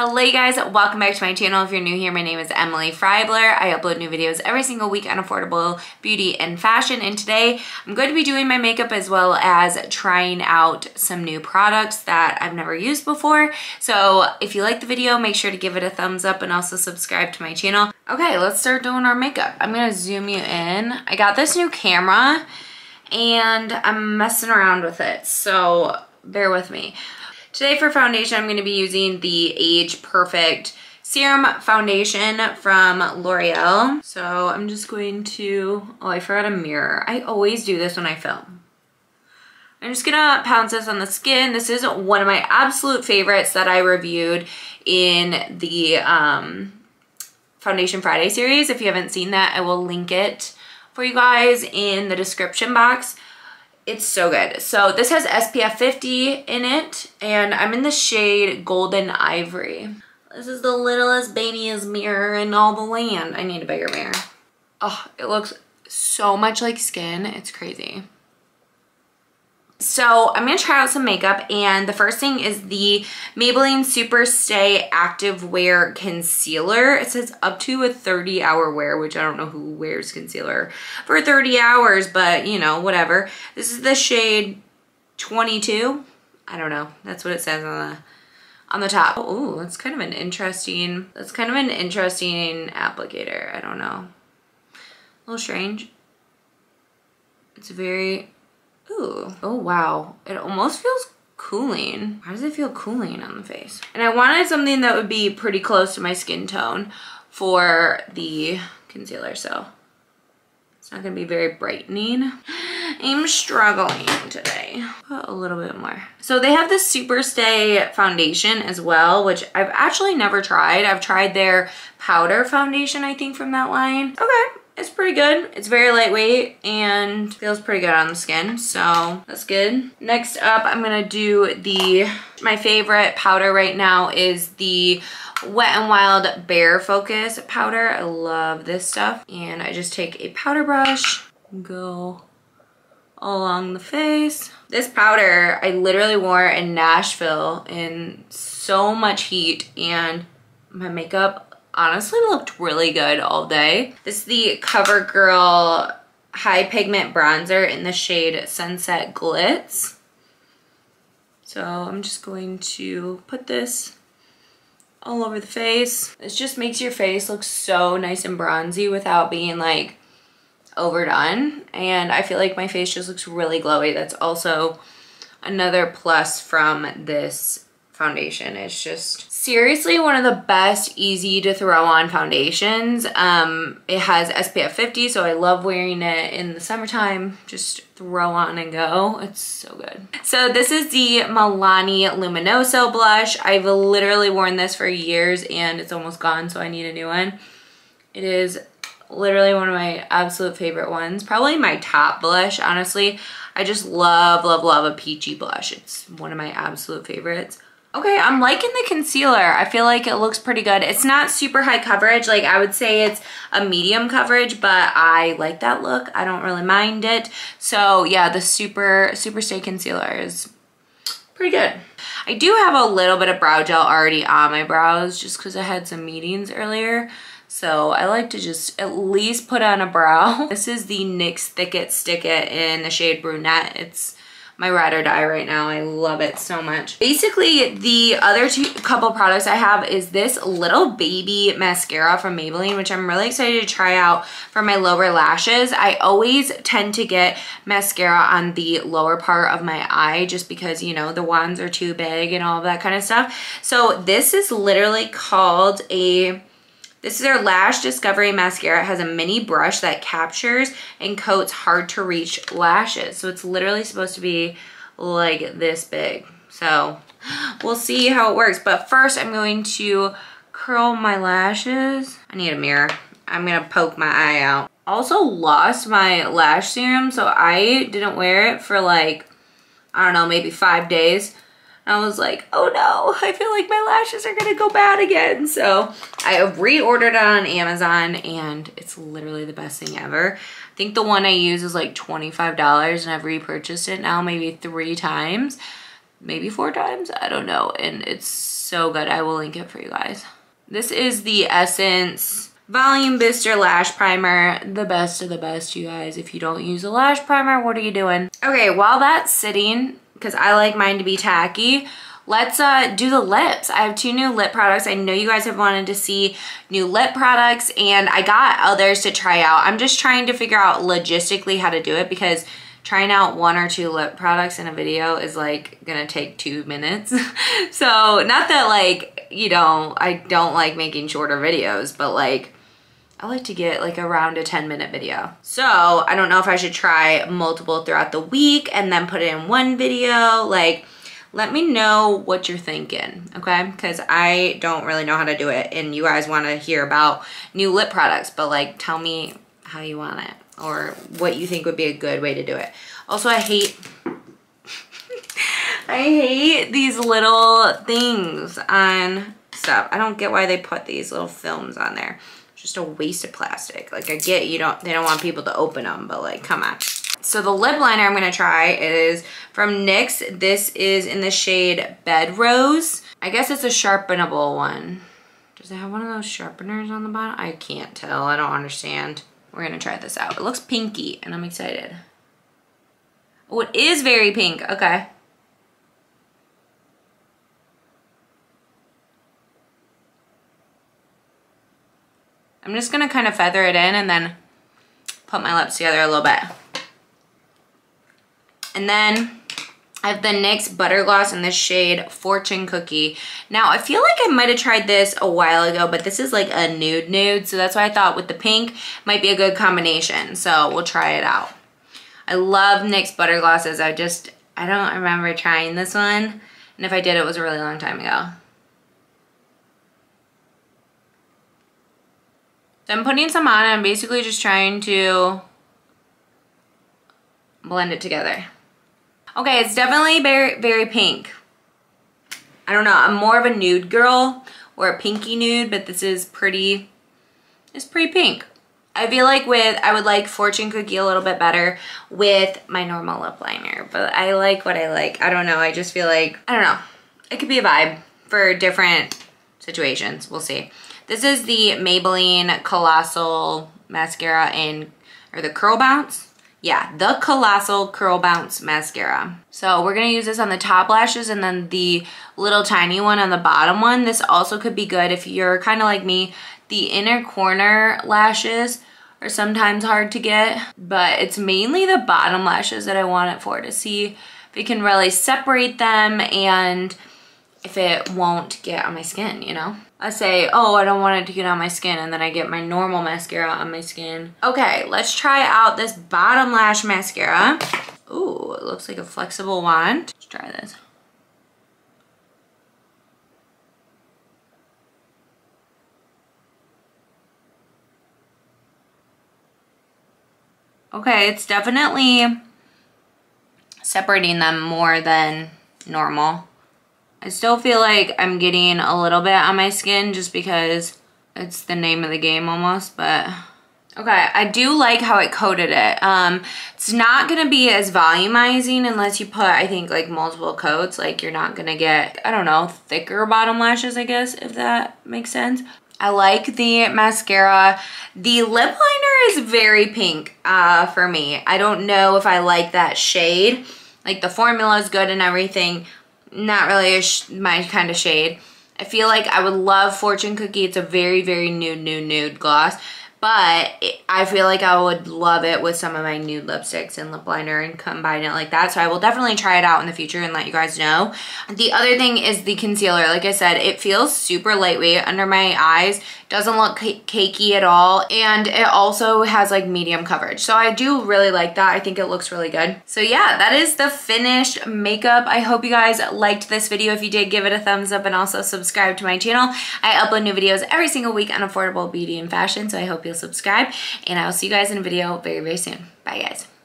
Hello guys, welcome back to my channel. If you're new here, my name is Emily Freybler. I upload new videos every single week on affordable beauty and fashion. And today I'm going to be doing my makeup as well as trying out some new products that I've never used before. So if you like the video, make sure to give it a thumbs up and also subscribe to my channel. Okay, let's start doing our makeup. I'm gonna zoom you in. I got this new camera and I'm messing around with it. So bear with me. Today for foundation, I'm going to be using the Age Perfect Serum Foundation from L'Oreal. So I'm just going to, oh, I forgot a mirror. I always do this when I film. I'm just gonna pounce this on the skin. This is one of my absolute favorites that I reviewed in the um, Foundation Friday series. If you haven't seen that, I will link it for you guys in the description box. It's so good. So this has SPF 50 in it and I'm in the shade Golden Ivory. This is the littlest, babyest mirror in all the land. I need a bigger mirror. Oh, it looks so much like skin. It's crazy. So I'm going to try out some makeup and the first thing is the Maybelline Super Stay Active Wear Concealer. It says up to a 30 hour wear, which I don't know who wears concealer for 30 hours, but you know, whatever. This is the shade 22. I don't know. That's what it says on the on the top. Oh, that's kind of an interesting, that's kind of an interesting applicator. I don't know. A little strange. It's very Ooh. Oh, wow. It almost feels cooling. Why does it feel cooling on the face? And I wanted something that would be pretty close to my skin tone for the concealer, so it's not gonna be very brightening. I'm struggling today. Put a little bit more. So they have the Super Stay foundation as well, which I've actually never tried. I've tried their powder foundation, I think, from that line. Okay, it's pretty good. It's very lightweight and feels pretty good on the skin, so that's good. Next up, I'm gonna do the, my favorite powder right now is the Wet n Wild Bare Focus powder. I love this stuff. And I just take a powder brush, go along the face. This powder, I literally wore in Nashville in so much heat and my makeup honestly looked really good all day. This is the CoverGirl High Pigment Bronzer in the shade Sunset Glitz. So I'm just going to put this all over the face. This just makes your face look so nice and bronzy without being like overdone. And I feel like my face just looks really glowy. That's also another plus from this foundation. It's just seriously one of the best easy to throw on foundations. Um, it has SPF 50, so I love wearing it in the summertime. Just throw on and go. It's so good. So this is the Milani Luminoso blush. I've literally worn this for years and it's almost gone, so I need a new one. It is literally one of my absolute favorite ones. Probably my top blush, honestly. I just love, love, love a peachy blush. It's one of my absolute favorites. Okay, I'm liking the concealer. I feel like it looks pretty good. It's not super high coverage. Like I would say it's a medium coverage, but I like that look. I don't really mind it. So yeah, the Super, Super Stay Concealer is pretty good. I do have a little bit of brow gel already on my brows just because I had some meetings earlier. So I like to just at least put on a brow. This is the NYX Thick It Stick It in the shade Brunette. It's my ride or die right now. I love it so much. Basically, the other two couple products I have is this little baby mascara from Maybelline, which I'm really excited to try out for my lower lashes. I always tend to get mascara on the lower part of my eye just because, you know, the wands are too big and all of that kind of stuff. So this is literally called a this is our Lash Discovery Mascara. It has a mini brush that captures and coats hard to reach lashes. So it's literally supposed to be like this big. So we'll see how it works. But first I'm going to curl my lashes. I need a mirror. I'm gonna poke my eye out. Also lost my lash serum, so I didn't wear it for like, I don't know, maybe five days. I was like, oh no, I feel like my lashes are gonna go bad again. So I have reordered it on Amazon and it's literally the best thing ever. I think the one I use is like $25 and I've repurchased it now maybe three times, maybe four times, I don't know. And it's so good. I will link it for you guys. This is the Essence Volume Booster Lash Primer. The best of the best, you guys. If you don't use a lash primer, what are you doing? Okay, while that's sitting, because I like mine to be tacky, let's uh, do the lips. I have two new lip products. I know you guys have wanted to see new lip products and I got others to try out. I'm just trying to figure out logistically how to do it because trying out one or two lip products in a video is like gonna take two minutes. so not that like, you know, I don't like making shorter videos, but like I like to get like around a 10 minute video. So I don't know if I should try multiple throughout the week and then put it in one video. Like let me know what you're thinking, okay? Because I don't really know how to do it and you guys want to hear about new lip products, but like tell me how you want it or what you think would be a good way to do it. Also, I hate, I hate these little things on stuff. I don't get why they put these little films on there. Just a waste of plastic. Like I get you don't, they don't want people to open them, but like, come on. So the lip liner I'm gonna try is from NYX. This is in the shade Bed Rose. I guess it's a sharpenable one. Does it have one of those sharpeners on the bottom? I can't tell, I don't understand. We're gonna try this out. It looks pinky and I'm excited. Oh, it is very pink, okay. I'm just gonna kind of feather it in and then put my lips together a little bit. And then I have the NYX Butter Gloss in the shade Fortune Cookie. Now, I feel like I might have tried this a while ago, but this is like a nude nude, so that's why I thought with the pink might be a good combination. So we'll try it out. I love NYX Butter Glosses. I just, I don't remember trying this one. And if I did, it was a really long time ago. So I'm putting some on I'm basically just trying to blend it together. Okay, it's definitely very, very pink. I don't know, I'm more of a nude girl or a pinky nude, but this is pretty, it's pretty pink. I feel like with, I would like Fortune Cookie a little bit better with my normal lip liner, but I like what I like. I don't know, I just feel like, I don't know, it could be a vibe for different situations. We'll see. This is the Maybelline Colossal Mascara in, or the Curl Bounce yeah, the Colossal Curl Bounce Mascara. So we're gonna use this on the top lashes and then the little tiny one on the bottom one. This also could be good if you're kind of like me. The inner corner lashes are sometimes hard to get, but it's mainly the bottom lashes that I want it for to see if it can really separate them and if it won't get on my skin, you know? I say, oh, I don't want it to get on my skin, and then I get my normal mascara on my skin. Okay, let's try out this bottom lash mascara. Ooh, it looks like a flexible wand. Let's try this. Okay, it's definitely separating them more than normal. I still feel like I'm getting a little bit on my skin just because it's the name of the game almost, but okay, I do like how it coated it. Um, it's not gonna be as volumizing unless you put, I think, like multiple coats. Like you're not gonna get, I don't know, thicker bottom lashes, I guess, if that makes sense. I like the mascara. The lip liner is very pink uh, for me. I don't know if I like that shade. Like the formula is good and everything, not really my kind of shade. I feel like I would love Fortune Cookie. It's a very, very nude, nude, nude gloss. But it, I feel like I would love it with some of my nude lipsticks and lip liner and combine it like that. So I will definitely try it out in the future and let you guys know. The other thing is the concealer. Like I said, it feels super lightweight under my eyes. Doesn't look cakey at all. And it also has like medium coverage. So I do really like that. I think it looks really good. So yeah, that is the finished makeup. I hope you guys liked this video. If you did, give it a thumbs up and also subscribe to my channel. I upload new videos every single week on affordable beauty and fashion. So I hope you'll subscribe and I will see you guys in a video very, very soon. Bye guys.